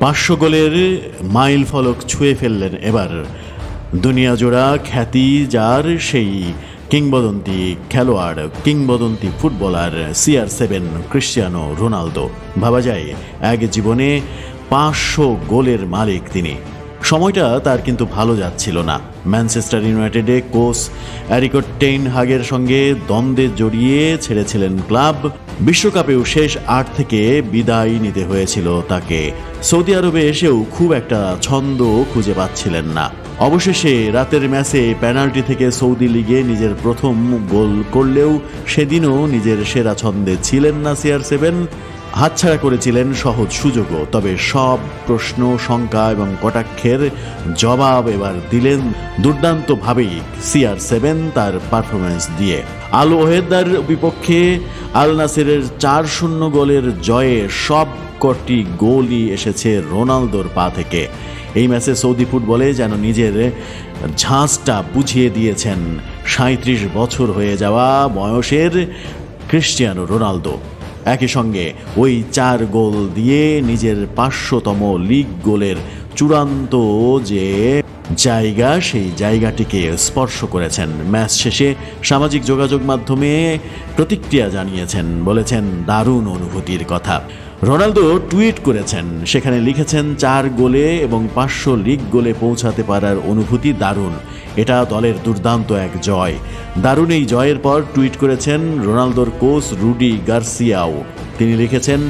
পাঁচশো গোলের মাইল ফলক ছুঁয়ে ফেললেন এবার। দুনিয়া জোড়া খ্যাতি যার সেই কিংবদন্তি খেলোয়াড়, কিংবদন্তি footballer CR seven Cristiano Ronaldo. ভাবা যায়, এক জীবনে পাঁচশো গোলের মালিক তিনি। সময়টা তার কিন্তু ভালো যাচ্ছিল না। ম্যানচেস্টার ইউনাইটেডে কোচ অ্যারিকো টেইন হাগের সঙ্গে দ্বন্দ্বে জড়িয়ে ছেড়েছিলেন ক্লাব। বিশ্বকাপেও শেষ আট থেকে বিদায় নিতে হয়েছিল তাকে। সৌদি আরবে এসেও খুব একটা ছন্দ খুঁজে পাচ্ছিলেন না। অবশেষে রাতের ম্যাচে পেনাল্টি থেকে সৌদি লিগে নিজের প্রথম গোল করলেও সেদিনও নিজের সেরা ছন্দে ছিলেন না সিআর সেভেন। হাতছাড়া করেছিলেন সহজ সুযোগও, তবে সব প্রশ্ন, শঙ্কা এবং কটাক্ষের জবাব এবার দিলেন দুর্দান্তভাবেই সিআর সেভেন তার পারফরমেন্স দিয়ে। আল ওহেদার বিপক্ষে আল নাসিরের চার শূন্য গোলের জয়ে সব কটি গোলই এসেছে রোনালদোর পা থেকে। এই ম্যাচে সৌদি ফুটবলে যেন নিজের ঝাঁজটা বুঝিয়ে দিয়েছেন সাঁত্রিশ বছর হয়ে যাওয়া বয়সের ক্রিশ্চিয়ানো রোনালদো। একই সঙ্গে ওই চার গোল দিয়ে নিজের পাঁচশোতম লিগ গোলের চূড়ান্ত যে জায়গা, সেই জায়গাটিকে স্পর্শ করেছেন। ম্যাচ শেষে সামাজিক যোগাযোগ মাধ্যমে প্রতিক্রিয়া জানিয়েছেন, বলেছেন, দারুণ অনুভূতির কথা। রোনালদো টুইট করেছেন, সেখানে লিখেছেন, চার গোলে এবং পাঁচশো লিগ গোলে পৌঁছাতে পারার অনুভূতি দারুণ। এটা দলের দুর্দান্ত এক জয়। দারুণ এই জয়ের পর টুইট করেছেন রোনালদোর কোচ রুডি গার্সিয়াও। তিনি লিখেছেন,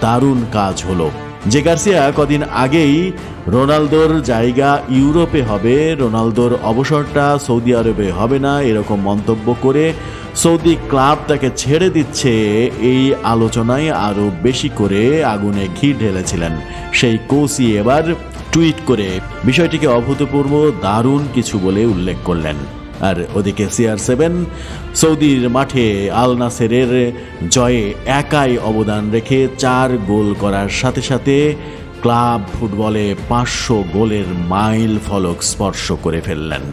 দারুণ কাজ হলো। যে গার্সিয়া কদিন আগেই রোনালদোর জায়গা ইউরোপে হবে, রোনালদোর অবসরটা সৌদি আরবে হবে না, এরকম মন্তব্য করে সৌদি ক্লাব তাকে ছেড়ে দিচ্ছে। এই আলোচনায় আরও বেশি করে আগুনে ঘি ঢেলেছিলেন সেই কোচই এবার টুইট করে। বিষয়টিকে অভূতপূর্ব, দারুণ কিছু বলে উল্লেখ করলেন। আর ওদিকে সিআর সেভেন সৌদির মাঠে আল নাসেরের জয়ে একাই অবদান রেখে চার গোল করার সাথে সাথে ক্লাব ফুটবলে পাঁচশো গোলের মাইল ফলক স্পর্শ করে ফেললেন।